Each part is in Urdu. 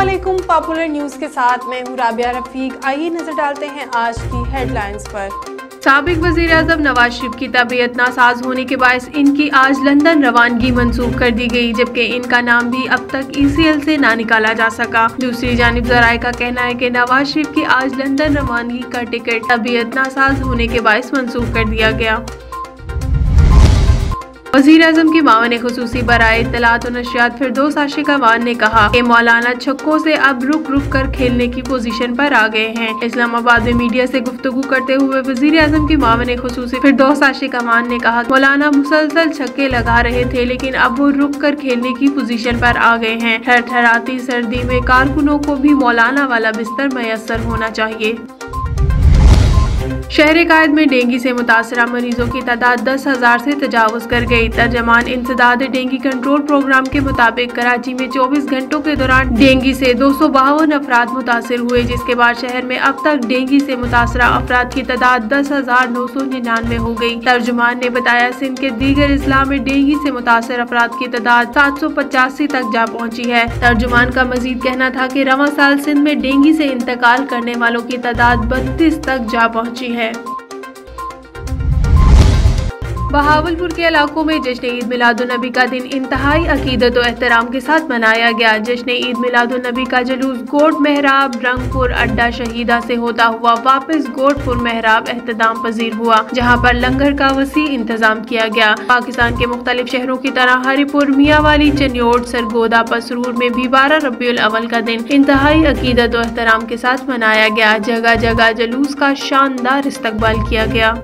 علیکم پاپولر نیوز کے ساتھ میں ہوں رابعہ رفیق۔ آئیے نظر ڈالتے ہیں آج کی ہیڈ لائنز پر۔ سابق وزیر اعظم نواز شریف کی طبیعت ناساز ہونے کے باعث ان کی آج لندن روانگی منسوخ کر دی گئی، جبکہ ان کا نام بھی اب تک ای سی ایل سے نہ نکالا جا سکا۔ دوسری جانب ذرائع کا کہنا ہے کہ نواز شریف کی آج لندن روانگی کا ٹکٹ طبیعت ناساز ہونے کے باعث منسوخ کر دیا گیا۔ وزیر اعظم کی معاون خصوصی برائے اطلاعات و نشریات فردوس عاشق وان نے کہا کہ مولانا چھکوں سے اب رک رک کر کھیلنے کی پوزیشن پر آ گئے ہیں۔ اسلام آباد میں میڈیا سے گفتگو کرتے ہوئے وزیر اعظم کی معاون خصوصی فردوس عاشق وان نے کہا مولانا مسلسل چھکے لگا رہے تھے لیکن اب وہ رک کر کھیلنے کی پوزیشن پر آ گئے ہیں۔ ٹھر ٹھراتی سردی میں کارکنوں کو بھی مولانا والا بستر میسر ہونا چاہیے۔ شہر قائد میں ڈینگی سے متاثرہ مریضوں کی تعداد دس ہزار سے تجاوز کر گئی۔ ترجمان انسداد ڈینگی کنٹرول پروگرام کے مطابق کراچی میں چوبیس گھنٹوں کے دوران ڈینگی سے دو سو باون افراد متاثر ہوئے، جس کے بعد شہر میں اب تک ڈینگی سے متاثرہ افراد کی تعداد دس ہزار نو سو ننانوے ہو گئی۔ ترجمان نے بتایا، سندھ کے دیگر اضلاع میں ڈینگی سے متاثر افراد کی تعداد سات سو پچاسی تک جا پہنچی ہے۔ ترجمان کا مزید کہنا تھا کہ رواں سال سندھ میں ڈینگی سے انتقال کرنے والوں کی تعداد بتیس تک جا پہنچی ہے۔ ہے بہاول پور کے علاقوں میں جشن عید میلاد النبی کا دن انتہائی عقیدت و احترام کے ساتھ منایا گیا۔ جشن عید میلاد النبی کا جلوس گوٹ محراب رنگ پور اڈا شہیدہ سے ہوتا ہوا واپس گوٹ پور محراب احتدام پذیر ہوا، جہاں پر لنگر کا وسیع انتظام کیا گیا۔ پاکستان کے مختلف شہروں کی طرح ہری پور، میاں والی، چنیوٹ، سرگودا، پسرور میں بھی بارہ ربیع الاول کا دن انتہائی عقیدت و احترام کے ساتھ منایا گیا۔ جگہ جگہ جلوس کا شاندار استقبال کیا گیا۔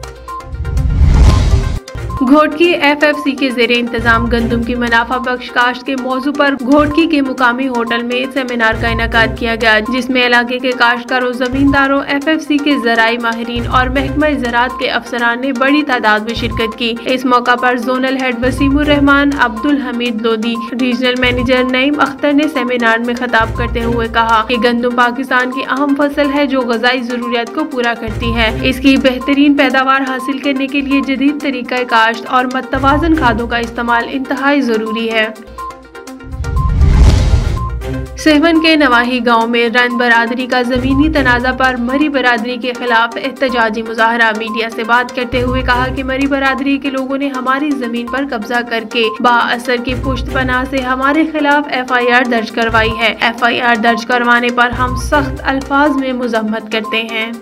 گھوٹکی ایف ایف سی کے زیر انتظام گندم کی منافع بخش کاشت کے موضوع پر گھوٹکی کے مقامی ہوٹل میں سیمینار کا انعقاد کیا گیا، جس میں علاقے کے کاشتکاروں، زمینداروں، ایف ایف سی کے ذرائع ماہرین اور محکمہ زراعت کے افسران نے بڑی تعداد میں شرکت کی۔ اس موقع پر zonal head Waseem ur-Rahman Abdul Hamid Lodhi, regional manager Naeem Akhtar نے سیمینار میں خطاب کرتے ہوئے کہا کہ گندم پاکستان کی اہم فصل ہے جو غذائی ضروریات کو پورا کرتی ہے۔ اس کی بہترین پیداوار حاصل کرنے کے لیے جدید طریقہ کار اور متوازن کھادوں کا استعمال انتہائی ضروری ہے۔ سہون کے نواحی گاؤں میں رن برادری کا زمینی تنازع پر مری برادری کے خلاف احتجاجی مظاہرہ۔ میڈیا سے بات کرتے ہوئے کہا کہ مری برادری کے لوگوں نے ہماری زمین پر قبضہ کر کے با اثر کی پشت پناہ سے ہمارے خلاف ایف آئی آر درج کروائی ہے۔ ایف آئی آر درج کروانے پر ہم سخت الفاظ میں مذمت کرتے ہیں۔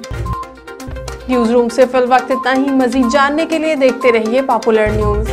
نیوز روم سے فی الوقت اتنا ہی مزید جاننے کے لیے دیکھتے رہیے پاپولر نیوز